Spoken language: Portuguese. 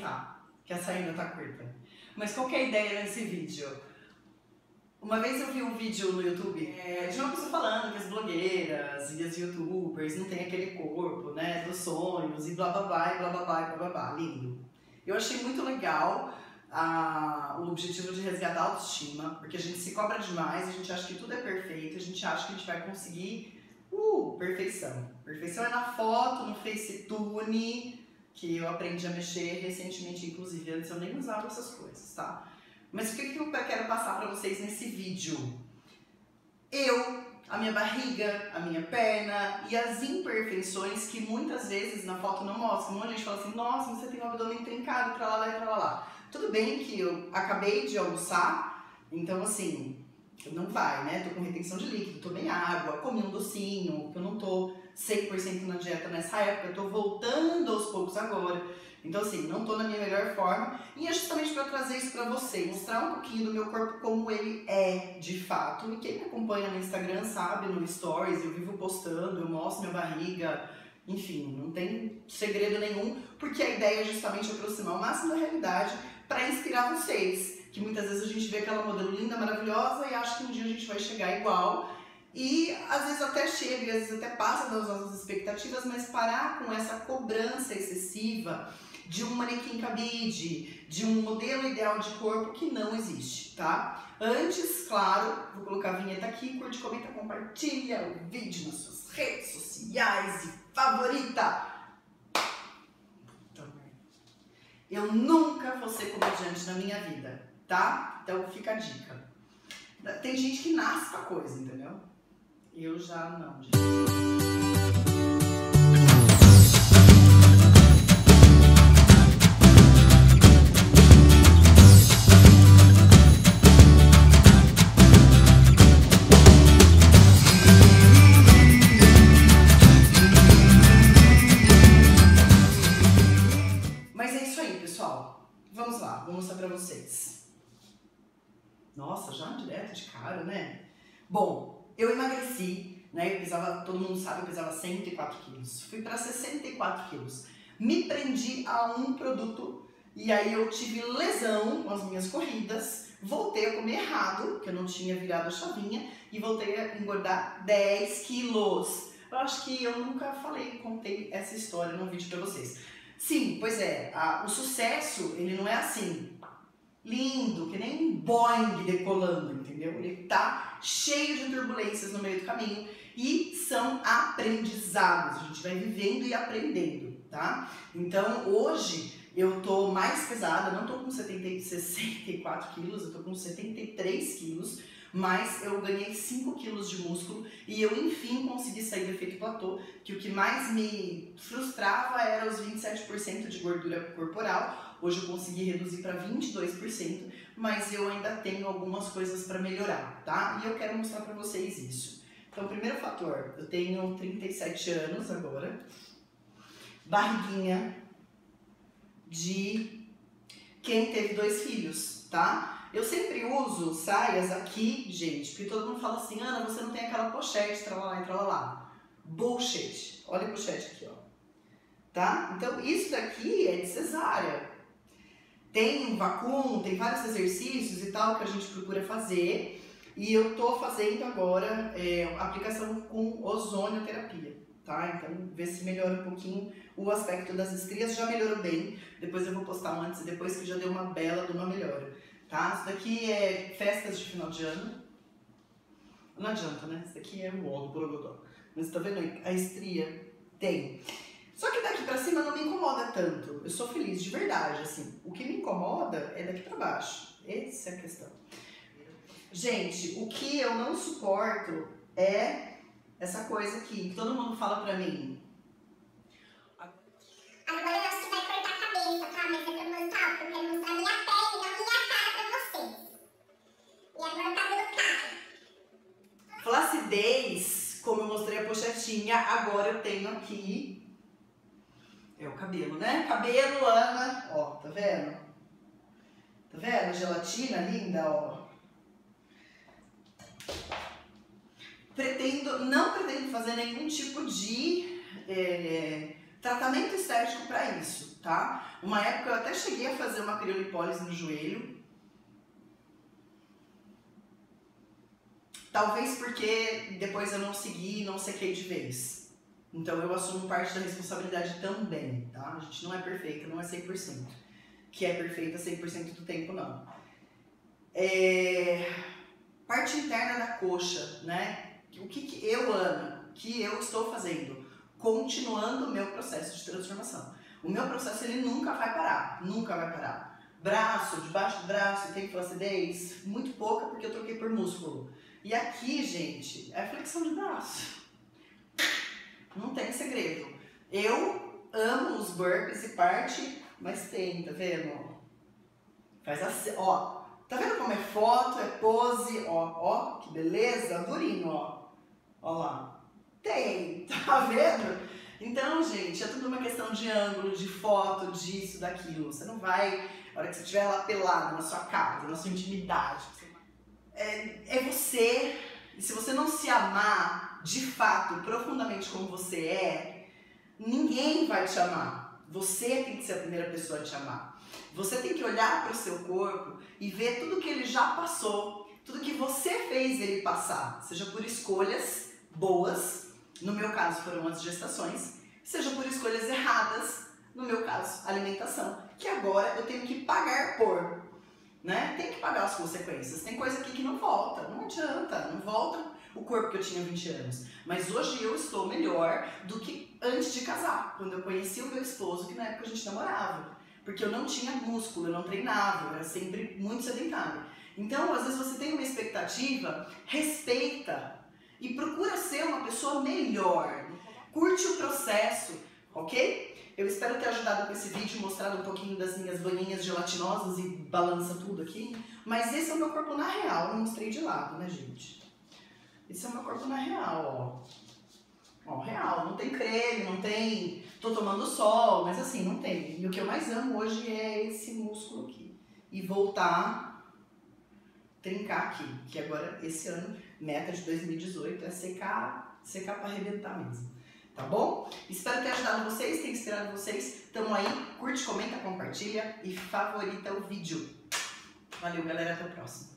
sentar, que a saída tá curta. Mas qual que é a ideia nesse vídeo? Uma vez eu vi um vídeo no YouTube é, de uma pessoa falando que as blogueiras e as youtubers não têm aquele corpo, né, dos sonhos e blá blá blá e blá blá blá e blá blá blá. Lindo. Eu achei muito legal a, o objetivo de resgatar a autoestima, porque a gente se cobra demais, a gente acha que tudo é perfeito, a gente acha que a gente vai conseguir uh, perfeição. Perfeição é na foto, no FaceTune, que eu aprendi a mexer recentemente, inclusive, antes eu nem usava essas coisas, tá? Mas o que, que eu quero passar para vocês nesse vídeo? Eu, a minha barriga, a minha perna e as imperfeições que muitas vezes na foto não mostram. Um monte de gente fala assim, nossa, você tem um abdômen trincado, pra lá e pra lá. Tudo bem que eu acabei de almoçar, então assim, não vai, né? Tô com retenção de líquido, tomei água, comi um docinho, que eu não tô 100% na dieta nessa época, eu tô voltando aos poucos agora. Então, assim, não tô na minha melhor forma. E é justamente para trazer isso para vocês, mostrar um pouquinho do meu corpo como ele é de fato. E quem me acompanha no Instagram sabe, no Stories, eu vivo postando, eu mostro minha barriga. Enfim, não tem segredo nenhum, porque a ideia é justamente aproximar o máximo da realidade para inspirar vocês. Que muitas vezes a gente vê aquela modelo linda, maravilhosa e acha que um dia a gente vai chegar igual. E às vezes até chega, às vezes até passa das nossas expectativas, mas parar com essa cobrança excessiva de um manequim cabide, de um modelo ideal de corpo que não existe, tá? Antes, claro, vou colocar a vinheta aqui, curte, comenta, compartilha o vídeo nas suas redes sociais e favorita. Eu nunca vou ser comediante na minha vida, tá? Então fica a dica. Tem gente que nasce com a coisa, entendeu? Eu já não, gente. Nossa, já direto de cara, né? Bom, eu emagreci, né? Eu pesava, todo mundo sabe, eu pesava 104 quilos. Fui para 64 quilos. Me prendi a um produto e aí eu tive lesão com as minhas corridas. Voltei a comer errado, que eu não tinha virado a chavinha, e voltei a engordar 10 quilos. Eu acho que eu nunca falei, contei essa história num vídeo para vocês. Sim, pois é, a, o sucesso, ele não é assim, lindo, que nem um Boeing decolando, entendeu? Ele tá cheio de turbulências no meio do caminho e são aprendizados. A gente vai vivendo e aprendendo, tá? Então, hoje eu tô mais pesada, não tô com 70, 64 quilos, eu tô com 73 quilos, mas eu ganhei 5 quilos de músculo e eu enfim consegui sair do efeito platô, que o que mais me frustrava era os 27% de gordura corporal, Hoje eu consegui reduzir para 22%, mas eu ainda tenho algumas coisas para melhorar, tá? E eu quero mostrar para vocês isso. Então, primeiro fator, eu tenho 37 anos agora, barriguinha de quem teve dois filhos, tá? Eu sempre uso saias aqui, gente, porque todo mundo fala assim, Ana, você não tem aquela pochete, tralalá e tralalá. Bullshit. Olha a pochete aqui, ó. Tá? Então, isso daqui é de cesárea. Tem um vacum, tem vários exercícios e tal que a gente procura fazer. E eu tô fazendo agora é, aplicação com ozonioterapia, tá? Então, ver se melhora um pouquinho o aspecto das estrias. Já melhorou bem. Depois eu vou postar um antes e depois que já deu uma bela de uma melhora, tá? Isso daqui é festas de final de ano. Não adianta, né? Isso daqui é o ó do Borogodó. Mas tá vendo aí? A estria tem. Só que daqui para cima não me incomoda tanto. Eu sou feliz de verdade, assim. O que me incomoda é daqui para baixo. Essa é a questão. Gente, o que eu não suporto é essa coisa aqui. Todo mundo fala pra mim. Agora eu acho que vai cortar a cabeça, tá? Mas é pra mostrar, porque eu quero mostrar minha pele, não minha cara pra vocês. E agora o cabelo cai. Flacidez, como eu mostrei a pochetinha, agora eu tenho aqui o cabelo, né? Cabelo, Ana, ó, tá vendo? Tá vendo? Gelatina linda, ó. Pretendo, não pretendo fazer nenhum tipo de é, tratamento estético para isso, tá? Uma época eu até cheguei a fazer uma criolipólise no joelho. Talvez porque depois eu não segui e não sequei de vez. Então eu assumo parte da responsabilidade também, tá? A gente não é perfeita, não é 100%. Que é perfeita 100% do tempo, não. É... Parte interna da coxa, né? O que, que eu, Ana, que eu estou fazendo? Continuando o meu processo de transformação. O meu processo ele nunca vai parar, nunca vai parar. Braço, debaixo do braço, tem flacidez? Muito pouca porque eu troquei por músculo. E aqui, gente, é flexão de braço. Não tem segredo. Eu amo os burpees e parte, mas tem, tá vendo? Faz assim, ó. Tá vendo como é foto, é pose, ó, ó, que beleza, durinho, ó. Ó lá. Tem, tá vendo? Então, gente, é tudo uma questão de ângulo, de foto, disso, daquilo. Você não vai, na hora que você estiver lá pelado na sua casa, na sua intimidade, é, é você. E se você não se amar de fato, profundamente como você é, ninguém vai te amar. Você tem que ser a primeira pessoa a te amar. Você tem que olhar para o seu corpo e ver tudo que ele já passou, tudo que você fez ele passar, seja por escolhas boas, no meu caso foram as gestações, seja por escolhas erradas, no meu caso, alimentação, que agora eu tenho que pagar por né? Tem que pagar as consequências. Tem coisa aqui que não volta, não adianta, não volta o corpo que eu tinha 20 anos. Mas hoje eu estou melhor do que antes de casar, quando eu conheci o meu esposo, que na época a gente namorava. Porque eu não tinha músculo, eu não treinava, eu era sempre muito sedentário. Então, às vezes você tem uma expectativa, respeita e procura ser uma pessoa melhor. Curte o processo, ok? Eu espero ter ajudado com esse vídeo, mostrado um pouquinho das minhas banhinhas gelatinosas e balança tudo aqui. Mas esse é o meu corpo na real, eu mostrei de lado, né, gente? Esse é o meu corpo na real, ó. Ó, real, não tem creme, não tem... Tô tomando sol, mas assim, não tem. E o que eu mais amo hoje é esse músculo aqui. E voltar, trincar aqui. Que agora, esse ano, meta de 2018 é secar, secar pra arrebentar mesmo tá bom? Espero ter ajudado vocês, ter inspirado vocês. Tamo aí, curte, comenta, compartilha e favorita o vídeo. Valeu, galera, até o próximo.